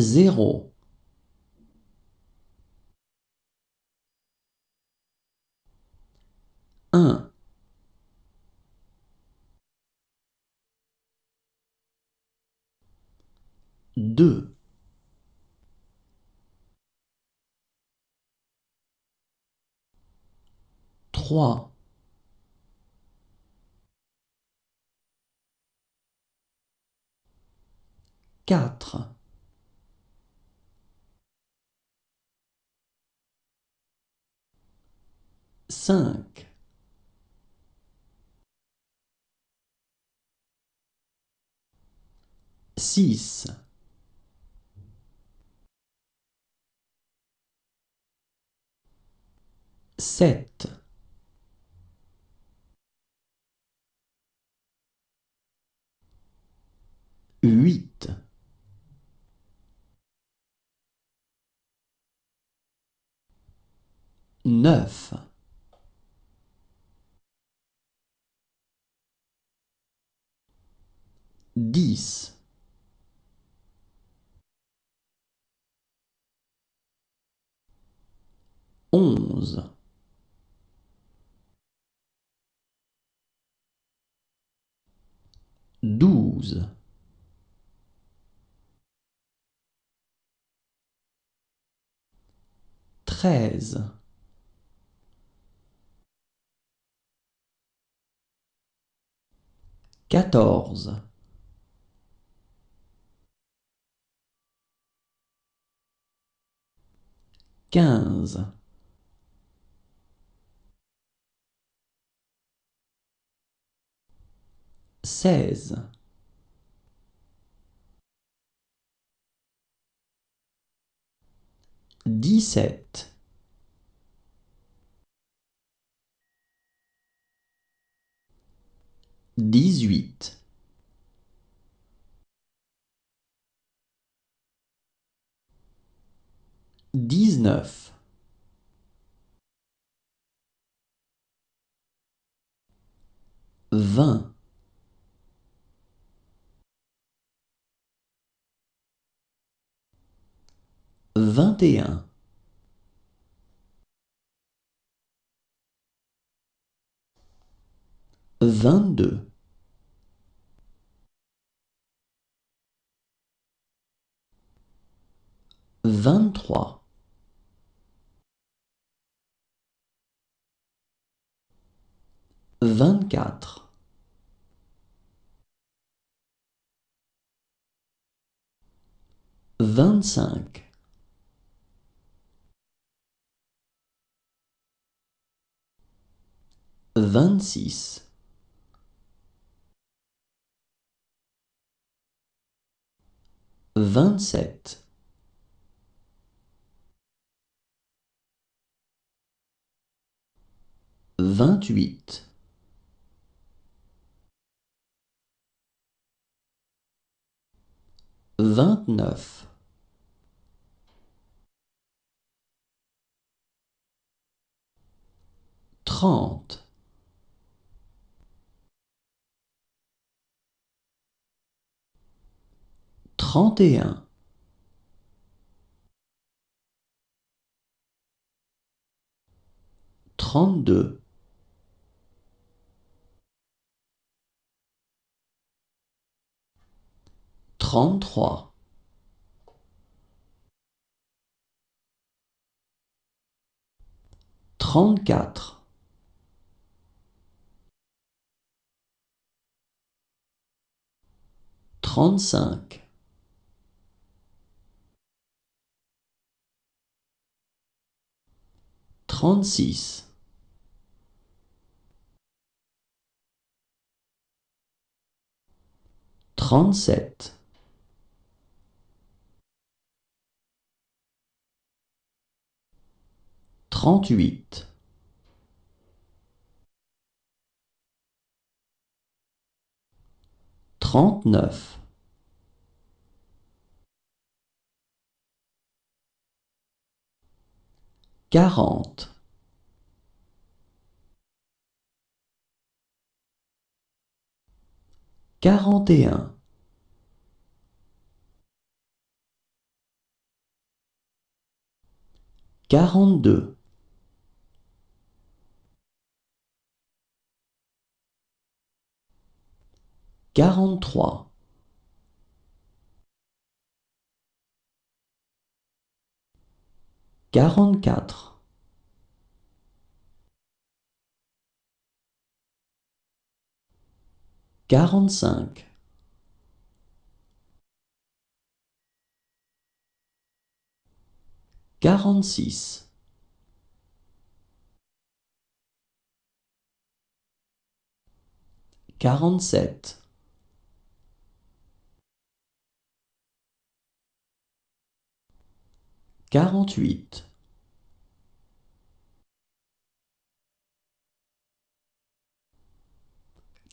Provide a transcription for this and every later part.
zéro. Un. Deux. Trois. Quatre cinq. Six. Sept. Huit. Neuf dix. Onze. Douze. Treize. Quatorze quinze. seize. dix-sept. dix-huit dix-neuf. Vingt. Vingt et un. Vingt-deux vingt-quatre. vingt-cinq. vingt-six. vingt-sept. vingt-huit vingt-neuf. trente. trente et un. trente-deux trente-trois. trente-quatre. trente-cinq. trente-six. trente-sept trente-huit. trente-neuf. quarante. quarante et un. quarante-deux, quarante-trois, quarante-quatre, quarante-cinq, quarante-six, quarante-sept, quarante-huit,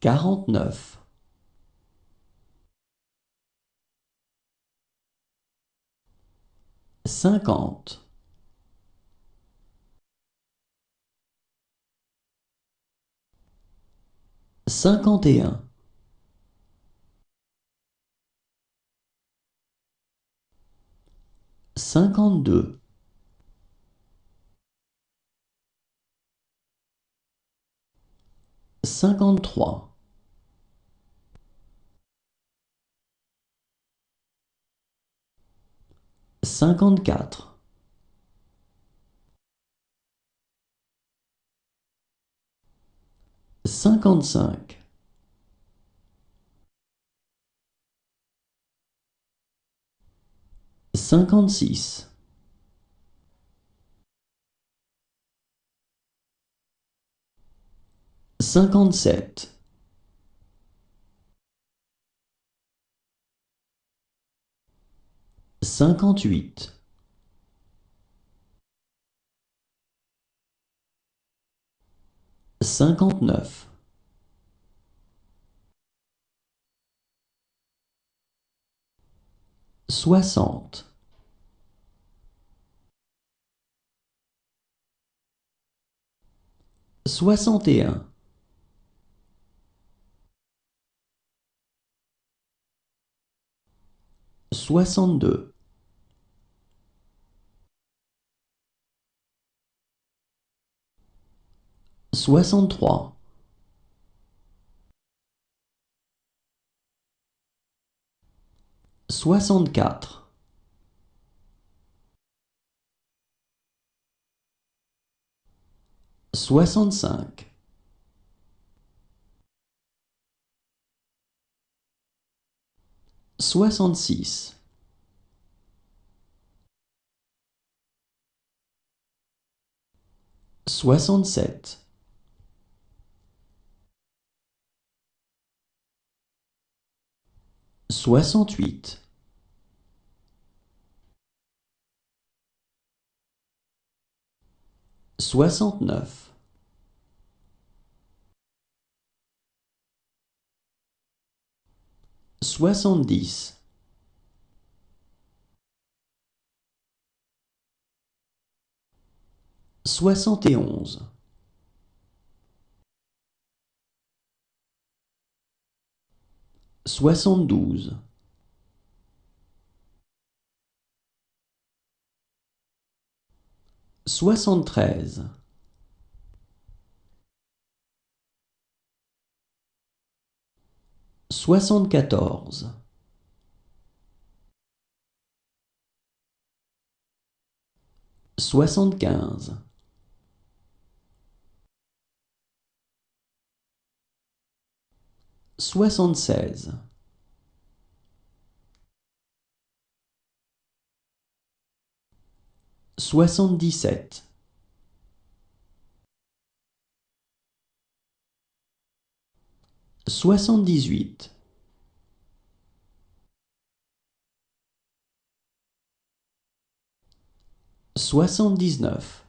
quarante-neuf, cinquante, cinquante et un, cinquante-deux, cinquante-trois, cinquante-quatre, cinquante-cinq, cinquante-six, cinquante-sept, cinquante-huit, cinquante-neuf, soixante, soixante et un, soixante-deux, soixante-trois, soixante-quatre, soixante-cinq, soixante-six, soixante-sept, soixante-huit, soixante-neuf, soixante-dix, soixante et onze, soixante-douze, soixante-treize, soixante-quatorze, soixante-quinze, soixante-seize, soixante-dix-sept, soixante-dix-huit, soixante-dix-neuf,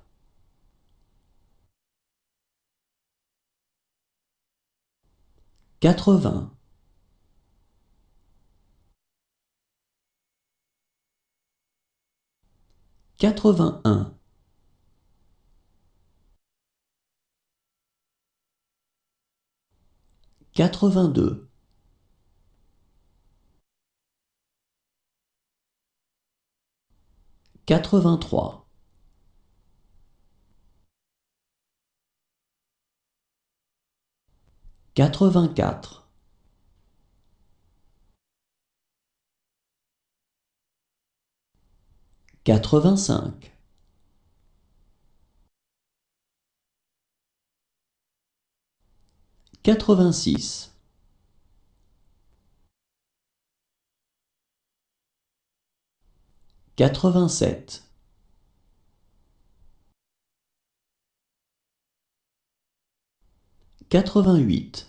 quatre-vingts, quatre-vingt-un, quatre-vingt-deux, quatre-vingt-trois, quatre-vingt-quatre, quatre-vingt-cinq, quatre-vingt-six, quatre-vingt-sept, quatre-vingt-huit,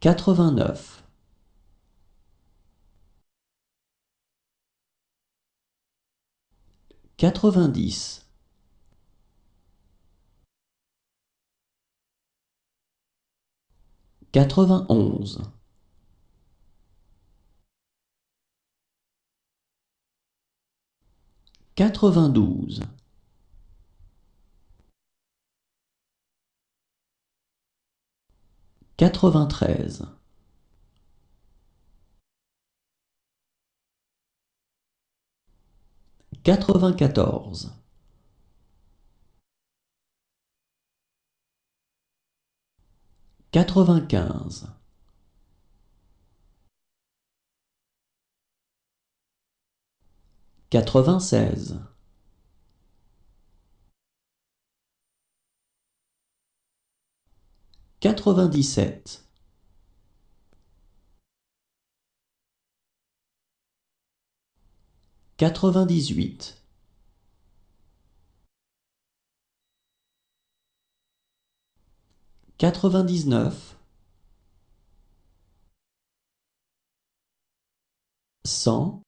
quatre-vingt-neuf, quatre-vingt-dix, quatre-vingt-onze, quatre-vingt-douze, quatre-vingt-treize, quatre-vingt-quatorze, quatre-vingt-quinze, quatre-vingt-seize, quatre-vingt-dix-sept, quatre-vingt-dix-huit, quatre-vingt-dix-neuf, cent,